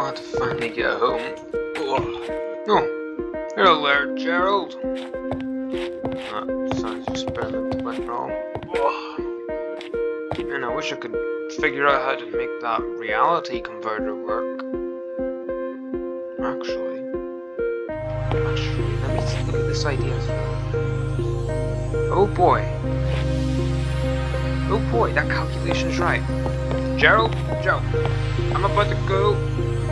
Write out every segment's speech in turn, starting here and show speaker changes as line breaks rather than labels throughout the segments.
glad to finally get home. Oh, oh. hello there, Gerald. That science experiment went wrong. Oh. Man, I wish I could figure out how to make that reality converter work. Actually, actually, let me see, look at this idea. Oh boy. Oh boy, that calculation's right. Gerald, Gerald, I'm about to go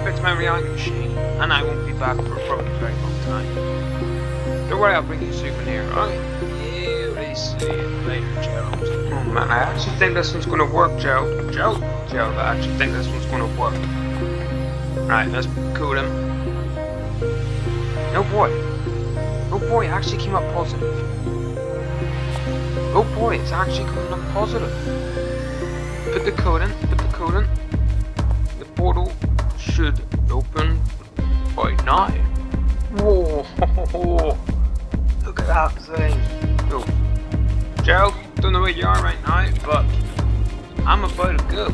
fix my reality machine, and I won't be back for probably a very long time. Don't worry, I'll bring you a souvenir, alright? Yeah, see you later, Gerald. Oh man, I actually think this one's gonna work, Gerald. Gerald, Gerald, I actually think this one's gonna work. Right, let's cool him. Oh boy. Oh boy, it actually came up positive. Oh boy, it's actually coming up positive. Put the code in, put the code in. The portal should open by now. Whoa! Look at that thing. Yo. Gerald, don't know where you are right now, but I'm about to go.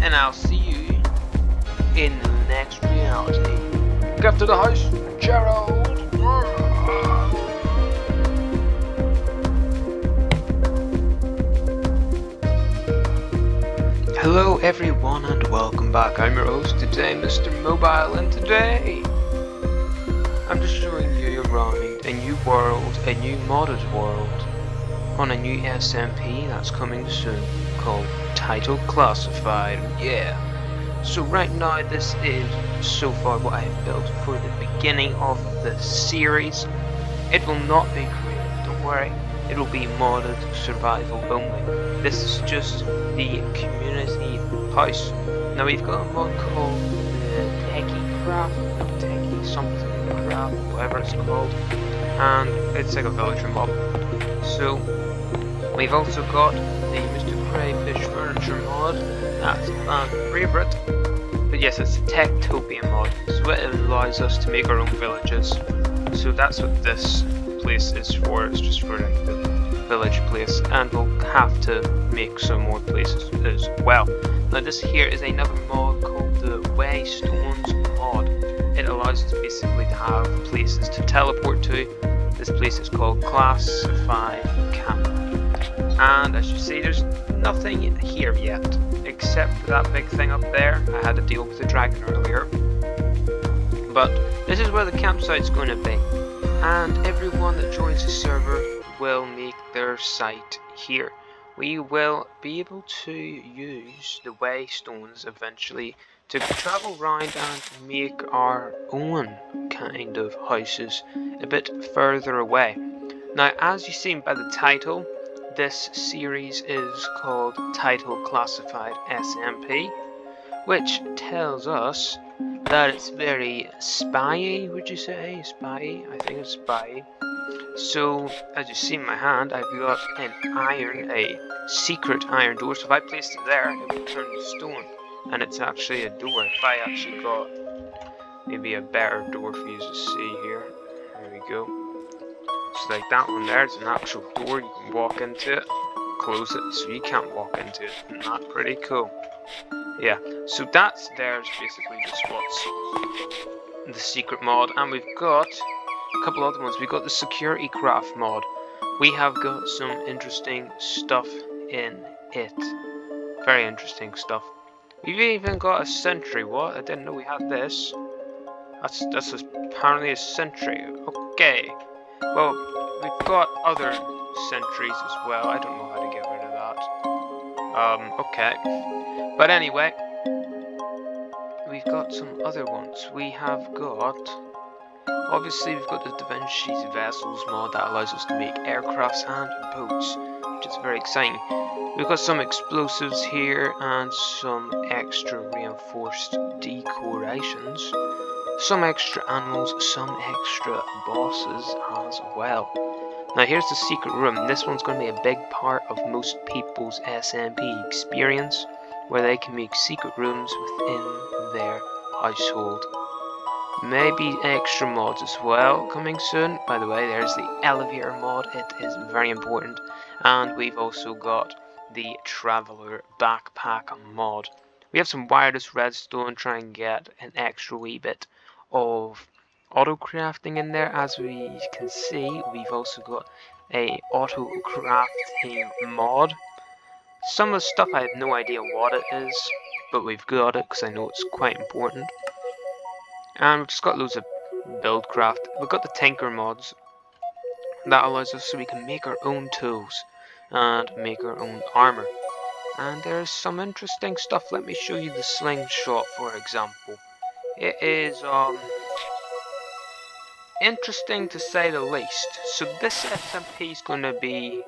And I'll see you in the next reality. Get to the house, Gerald! Hello everyone and welcome back. I'm your host today, Mr. Mobile, and today I'm just showing you around a new world, a new modded world, on a new SMP that's coming soon, called Title Classified. Yeah. So right now this is so far what I have built for the beginning of the series. It will not be created, don't worry. It will be modded survival only. This is just the community house. Now we've got a mod called the Techie Craft, Techie something craft, whatever it's called, and it's like a villager mob. So we've also got the Mr. Crayfish Furniture mod. That's my favourite. But yes, it's a Techtopia mod, so it allows us to make our own villages. So that's what this place is for. It's just for like village place, and we'll have to make some more places as well. Now this here is another mod called the Waystones mod. It allows us basically to have places to teleport to. This place is called Classified Camp. And as you see, there's nothing here yet, except for that big thing up there. I had to deal with the dragon earlier. But this is where the campsite's going to be. And everyone that joins the server will make their site here. We will be able to use the waystones eventually to travel around and make our own kind of houses a bit further away. Now as you've seen by the title, this series is called Title Classified SMP, which tells us that it's very spy would you say? Spy? I think it's spy. So, as you see in my hand, I've got an iron, a secret iron door. So if I placed it there, it would turn to stone. And it's actually a door. If I actually got maybe a better door for you to see here. There we go. So like that one there is an actual door. You can walk into it, close it, so you can't walk into it. Hmm, Isn't that pretty cool? Yeah, so that's there's basically just what's the secret mod. And we've got a couple other ones. We've got the security craft mod. We have got some interesting stuff in it. Very interesting stuff. We've even got a sentry. What? I didn't know we had this. That's that's apparently a sentry. Okay. Well, we've got other sentries as well. I don't know how to get rid of that. Um, okay. But anyway, we've got some other ones. We have got Obviously we've got the Da Vinci's Vessels mod that allows us to make aircrafts and boats, which is very exciting. We've got some explosives here and some extra reinforced decorations, some extra animals, some extra bosses as well. Now here's the secret room. This one's going to be a big part of most people's SMP experience, where they can make secret rooms within their household maybe extra mods as well coming soon. By the way, there's the elevator mod, it is very important. And we've also got the traveler backpack mod, We have some wireless redstone, try and get an extra wee bit of auto crafting in there. As we can see, we've also got a auto crafting mod. Some of the stuff I have no idea what it is, but we've got it because I know it's quite important. And we've just got loads of build craft. We've got the tinker mods. That allows us so we can make our own tools and make our own armor. And there's some interesting stuff. Let me show you the slingshot, for example. It is um interesting to say the least. So this SMP is going to be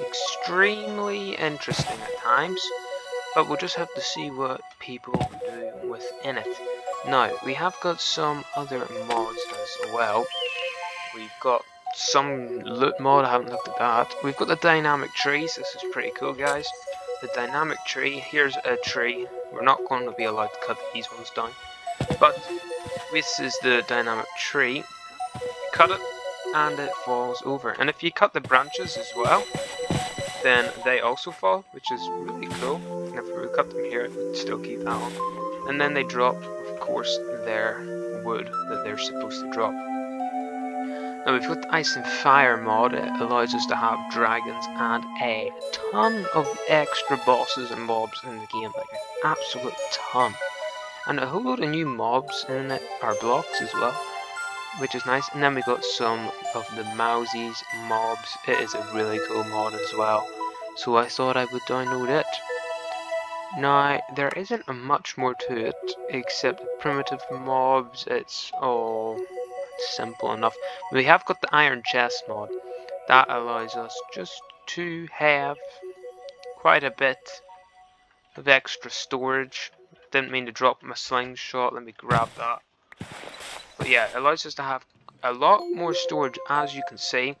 extremely interesting at times, but we'll just have to see what people do within it. Now, we have got some other mods as well. We've got some loot mod, I haven't looked at that. We've got the dynamic trees, this is pretty cool guys. The dynamic tree, here's a tree. We're not going to be allowed to cut these ones down. But this is the dynamic tree. Cut it and it falls over. And if you cut the branches as well, then they also fall, which is really cool. And if we cut them here, it would still keep that. And then they drop, of course, their wood that they're supposed to drop. Now we've got the Ice and Fire mod, it allows us to have dragons and a ton of extra bosses and mobs in the game, like an absolute ton. And a whole load of new mobs in it, our blocks as well, which is nice. And then we got some of the Mowzie's mobs, it is a really cool mod as well. So I thought I would download it. Now, there isn't much more to it, except primitive mobs, it's all simple enough. We have got the iron chest mod. That allows us just to have quite a bit of extra storage. Didn't mean to drop my slingshot, let me grab that. But yeah, it allows us to have a lot more storage as you can see.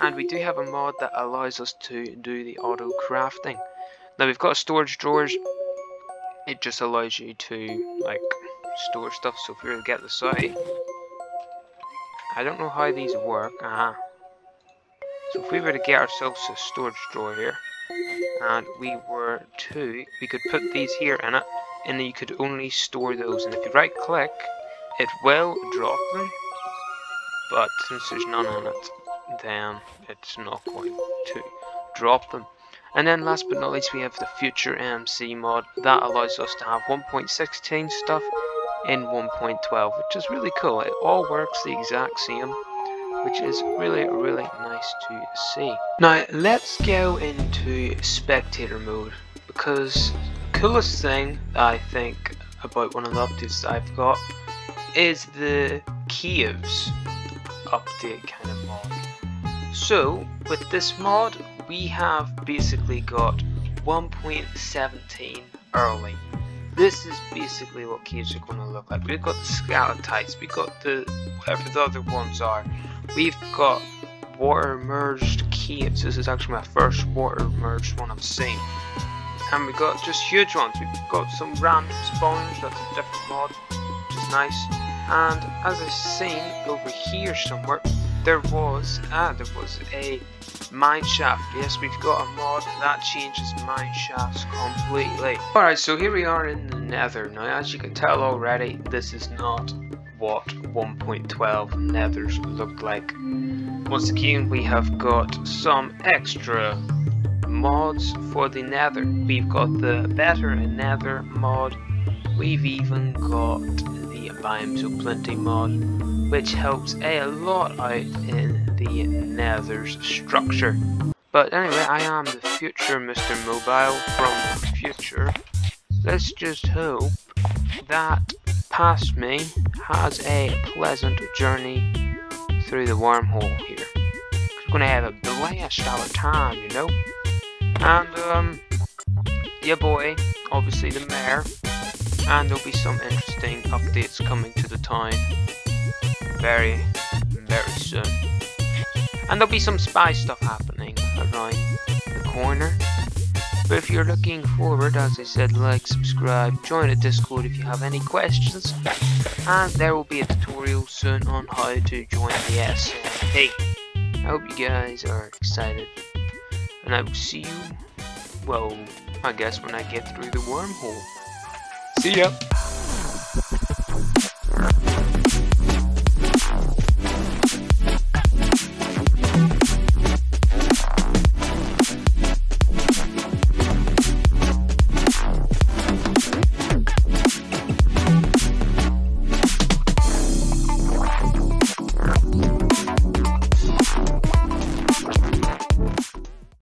And we do have a mod that allows us to do the auto crafting. Now we've got storage drawers. It just allows you to like store stuff. So if we were to get the site, I don't know how these work. Uh -huh. So if we were to get ourselves a storage drawer here, and we were to, we could put these here in it, and then you could only store those. And if you right click, it will drop them, but since there's none on it, then it's not going to drop them. And then last but not least we have the Future AMC mod that allows us to have 1.16 stuff in 1.12 which is really cool. It all works the exact same which is really really nice to see. Now let's go into spectator mode because the coolest thing I think about one of the updates that I've got is the Caves update kind of mod. So with this mod we have basically got 1.17 early this is basically what caves are going to look like. We've got the stalactites, we've got the whatever the other ones are. We've got water merged caves. This is actually my first water merged one I've seen. And we've got just huge ones. We've got some random spawners, that's a different mod, which is nice. And as I've seen over here somewhere, there was, ah, there was a mine shaft. Yes, we've got a mod that changes mine shafts completely. Alright, so here we are in the nether. Now, as you can tell already, this is not what 1.12 nethers looked like. Once again, we have got some extra mods for the nether. We've got the better nether mod. We've even got the biomes of plenty mod which helps a lot out in the nether's structure. But anyway, I am the future Mr. Mobile from the future. Let's just hope that past me has a pleasant journey through the wormhole here. We're gonna have a blast of our time, you know? And, um, yeah boy, obviously the mayor, and there'll be some interesting updates coming to the town very, very soon. And there'll be some spy stuff happening around the corner. But if you're looking forward, as I said, like, subscribe, join the Discord if you have any questions. And there will be a tutorial soon on how to join the SMP. I hope you guys are excited. And I will see you, well, I guess when I get through the wormhole. See ya.